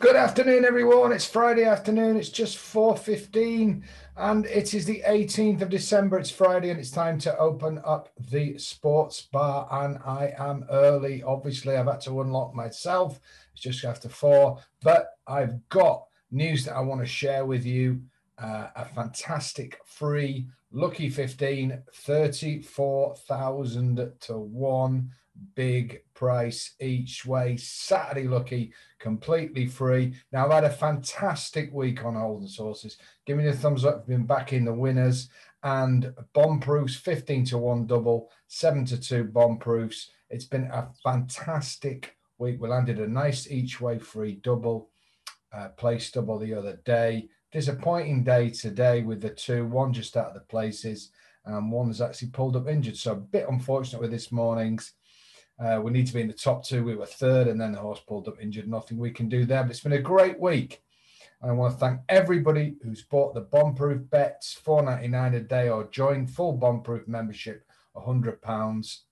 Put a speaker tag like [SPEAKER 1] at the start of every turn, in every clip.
[SPEAKER 1] Good afternoon, everyone. It's Friday afternoon. It's just 4.15 and it is the 18th of December. It's Friday and it's time to open up the sports bar and I am early. Obviously, I've had to unlock myself. It's just after four, but I've got news that I want to share with you. Uh, a fantastic free lucky 15, 34,000 to one big price each way. Saturday lucky, completely free. Now, I've had a fantastic week on Holden's Horses. Give me the thumbs up. Been back in the winners and bomb proofs 15 to 1 double, 7 to 2 bomb proofs. It's been a fantastic week. We landed a nice each way free double, uh, place double the other day. Disappointing day today with the two, one just out of the places, and one has actually pulled up injured. So a bit unfortunate with this morning's. Uh, we need to be in the top two. We were third, and then the horse pulled up injured. Nothing we can do there. But it's been a great week. And I want to thank everybody who's bought the bomb-proof bets, four ninety nine a day, or joined full bomb-proof membership, hundred pounds.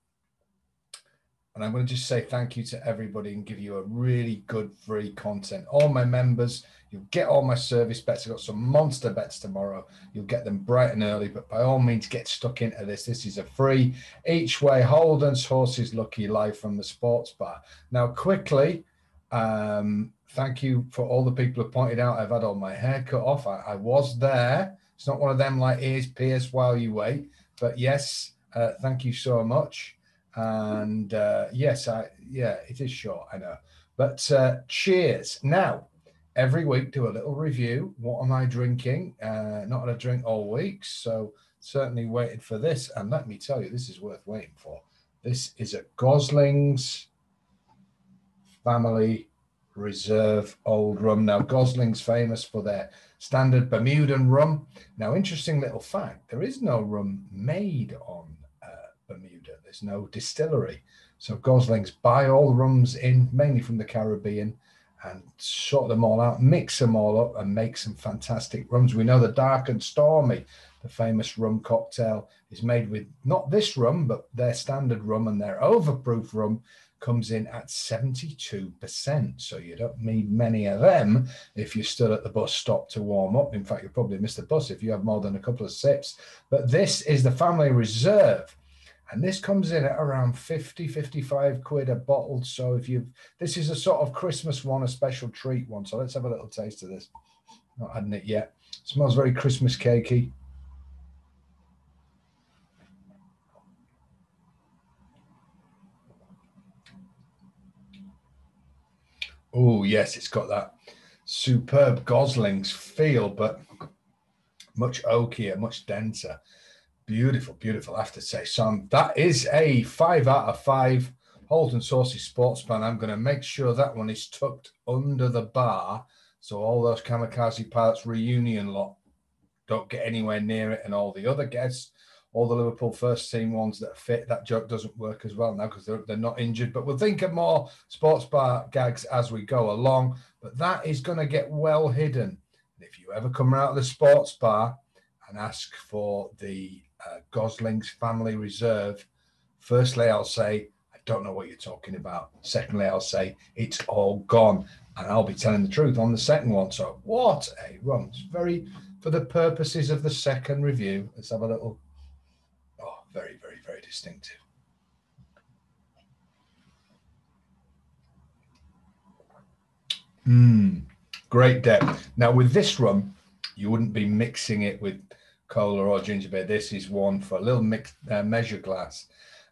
[SPEAKER 1] And I'm going to just say thank you to everybody and give you a really good free content. All my members, you'll get all my service bets. I've got some monster bets tomorrow. You'll get them bright and early, but by all means, get stuck into this. This is a free each way Holden's Horses Lucky Live from the Sports Bar. Now, quickly, um, thank you for all the people who pointed out I've had all my hair cut off. I, I was there. It's not one of them like ears pierce while you wait, but yes, uh, thank you so much. And uh, yes, I yeah, it is short, I know. But uh, cheers. Now, every week do a little review. What am I drinking? Uh, not a drink all week, so certainly waited for this. And let me tell you, this is worth waiting for. This is a Gosling's Family Reserve Old Rum. Now, Gosling's famous for their standard Bermudan rum. Now, interesting little fact: there is no rum made on uh, Bermuda. There's no distillery. So Goslings buy all the rums in, mainly from the Caribbean, and sort them all out, mix them all up, and make some fantastic rums. We know the Dark and Stormy, the famous rum cocktail, is made with not this rum, but their standard rum and their overproof rum comes in at 72%. So you don't need many of them if you stood at the bus stop to warm up. In fact, you'll probably miss the bus if you have more than a couple of sips. But this is the family reserve and this comes in at around 50 55 quid a bottle. So if you've this is a sort of christmas one a special treat one. So let's have a little taste of this. Not had it yet. It smells very christmas cakey. Oh yes it's got that superb goslings feel but much oakier much denser Beautiful, beautiful. I have to say, Sam, that is a five out of five Holden's Horses Sports Plan. I'm going to make sure that one is tucked under the bar so all those kamikaze pilots reunion lot don't get anywhere near it, and all the other guests, all the Liverpool first team ones that fit. That joke doesn't work as well now because they're, they're not injured. But we'll think of more sports bar gags as we go along. But that is going to get well hidden. if you ever come out of the sports bar and ask for the uh, Gosling's Family Reserve. Firstly, I'll say, I don't know what you're talking about. Secondly, I'll say, it's all gone. And I'll be telling the truth on the second one. So, what a run. It's very, for the purposes of the second review, let's have a little, oh, very, very, very distinctive. Mmm, great depth. Now, with this rum, you wouldn't be mixing it with cola or ginger beer. This is one for a little mixed uh, measure glass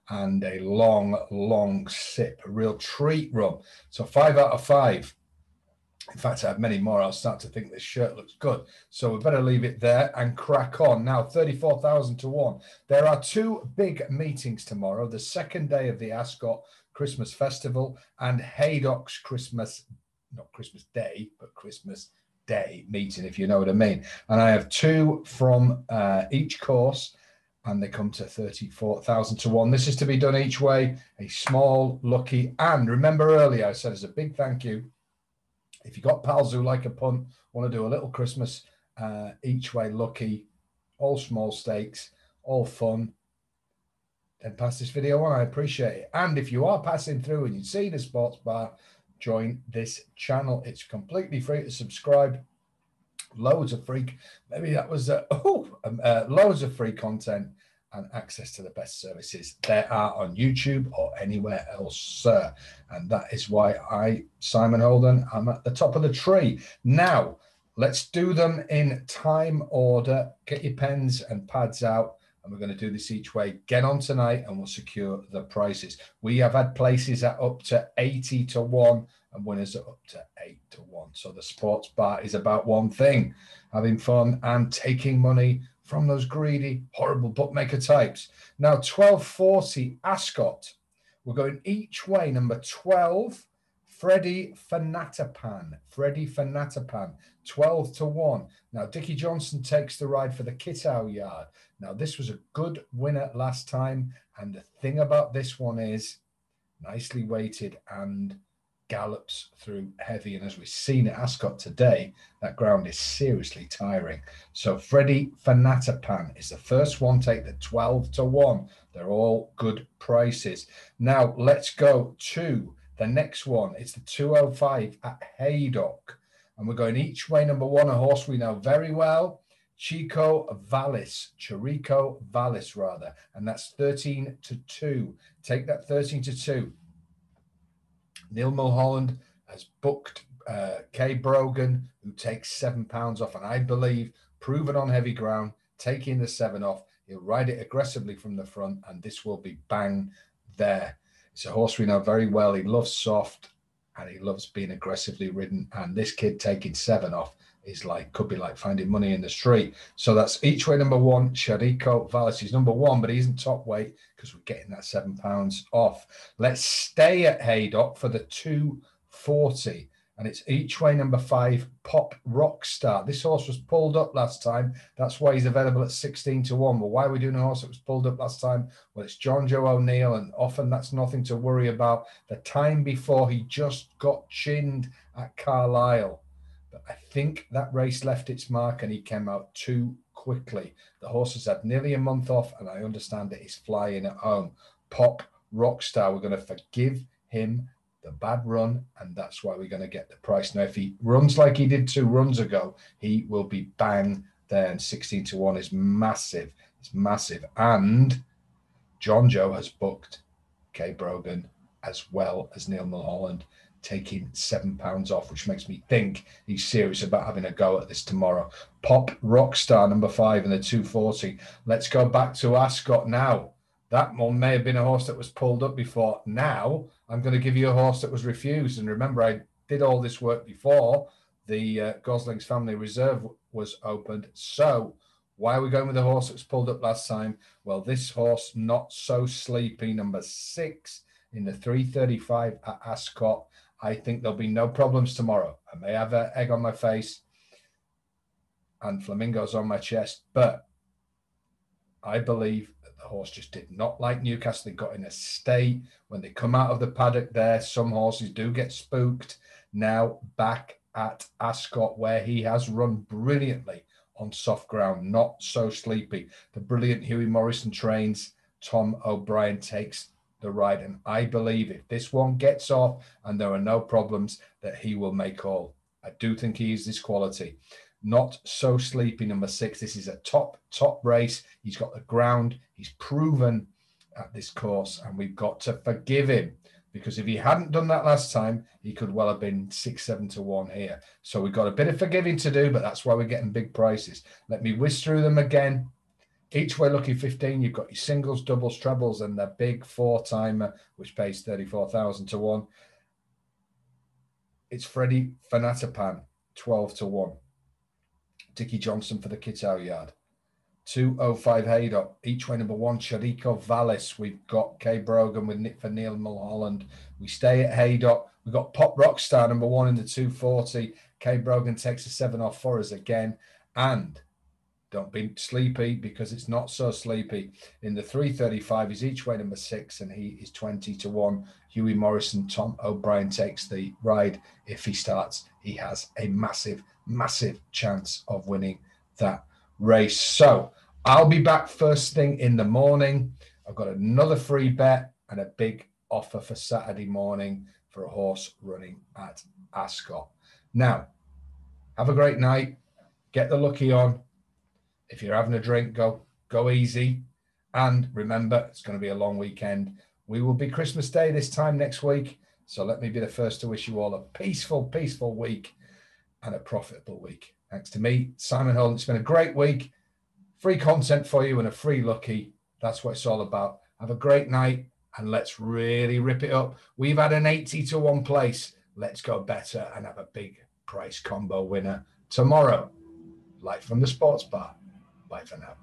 [SPEAKER 1] and a long, long sip, a real treat rum. So five out of five. In fact, I have many more. I'll start to think this shirt looks good. So we better leave it there and crack on. Now, 34,000 to one. There are two big meetings tomorrow the second day of the Ascot Christmas Festival and Haydock's Christmas, not Christmas Day, but Christmas day meeting, if you know what I mean. And I have two from uh, each course, and they come to 34,000 to one. This is to be done each way, a small, lucky. And remember earlier, I said as a big thank you, if you got pals who like a punt, want to do a little Christmas uh, each way lucky, all small stakes, all fun, then pass this video on. I appreciate it. And if you are passing through and you see the sports bar, join this channel. It's completely free to subscribe. Loads of free, maybe that was uh, oh, um, uh, loads of free content and access to the best services there are on YouTube or anywhere else, sir. And that is why I, Simon Holden, I'm at the top of the tree. Now, let's do them in time order. Get your pens and pads out. And we're going to do this each way. Get on tonight and we'll secure the prices. We have had places at up to 80 to 1 and winners are up to 8 to 1. So the sports bar is about one thing having fun and taking money from those greedy, horrible bookmaker types. Now, 1240 Ascot. We're going each way. Number 12, Freddie Fanatapan. Freddie Fanatapan, 12 to 1. Now, Dickie Johnson takes the ride for the Kitow yard. Now, this was a good winner last time. And the thing about this one is nicely weighted and gallops through heavy. And as we've seen at Ascot today, that ground is seriously tiring. So Freddie Fanatapan is the first one, take the 12 to 1. They're all good prices. Now let's go to the next one. It's the 205 at Haydock. And we're going each way. Number one, a horse we know very well. Chico Vallis, Chirico Vallis, rather, and that's 13 to 2. Take that 13 to 2. Neil Mulholland has booked uh, Kay Brogan, who takes seven pounds off, and I believe proven on heavy ground, taking the seven off. He'll ride it aggressively from the front, and this will be bang there. It's a horse we know very well. He loves soft and he loves being aggressively ridden. And this kid taking seven off is like could be like finding money in the street. So that's each way number one. Chirico Vallis is number one, but he isn't top weight because we're getting that seven pounds off. Let's stay at Haydock for the 240. And it's each way number five, Pop Rockstar. This horse was pulled up last time. That's why he's available at 16 to 1. But why are we doing a horse that was pulled up last time? Well, it's Jonjo O'Neill, and often that's nothing to worry about. The time before he just got chinned at Carlisle but I think that race left its mark and he came out too quickly. The horse has had nearly a month off, and I understand that he's flying at home. Pop Rockstar, we're going to forgive him the bad run, and that's why we're going to get the price. Now, if he runs like he did two runs ago, he will be bang there, and 16 to 1 is massive. It's massive. And Jonjo has booked Kay Brogan as well as Neil Mulholland taking seven pounds off, which makes me think he's serious about having a go at this tomorrow. Pop Rockstar number five in the 240. Let's go back to Ascot now. That one may have been a horse that was pulled up before. Now I'm going to give you a horse that was refused. And remember, I did all this work before the uh, Gosling's Family Reserve was opened. So why are we going with the horse that was pulled up last time? Well, this horse, not so sleepy, number six in the 335 at Ascot. I think there'll be no problems tomorrow. I may have an egg on my face and flamingos on my chest, but I believe horse just did not like Newcastle. They got in a state when they come out of the paddock there. Some horses do get spooked. Now back at Ascot, where he has run brilliantly on soft ground, not so sleepy. The brilliant Hughie Morrison trains. Tom O'Brien takes the ride. And I believe if this one gets off and there are no problems, that he will make all. I do think he is this quality. Not so sleepy, number six. This is a top, top race. He's got the ground. He's proven at this course, and we've got to forgive him because if he hadn't done that last time, he could well have been six, seven to one here. So we've got a bit of forgiving to do, but that's why we're getting big prices. Let me whiz through them again. Each way lucky 15, you've got your singles, doubles, trebles, and the big four timer, which pays 34,000 to one. It's Freddie Fanatapan, 12 to 1. Dickie Johnson for the Kitow yard. 205 Haydock. Each way number one, Chirico Vallis. We've got Kay Brogan with Nick for Neil Mulholland. We stay at Haydock. We've got Pop Rockstar number one in the 240. Kay Brogan takes a seven off for us again. And don't be sleepy because it's not so sleepy. In the 335, he's each way number six, and he is 20 to 1. Hughie Morrison, Tom O'Brien takes the ride. If he starts, he has a massive, massive chance of winning that race. So I'll be back first thing in the morning. I've got another free bet and a big offer for Saturday morning. for a horse running at Ascot. Now, have a great night. Get the lucky on. If you're having a drink, go go easy. And remember, it's going to be a long weekend. We will be Christmas Day this time next week. So let me be the first to wish you all a peaceful, peaceful week and a profitable week. Thanks to me, Simon Holden. It's been a great week. Free content for you and a free lucky. That's what it's all about. Have a great night and let's really rip it up. We've had an 80 to 1 place. Let's go better and have a big price combo winner tomorrow. Live from the sports bar. Bye for now.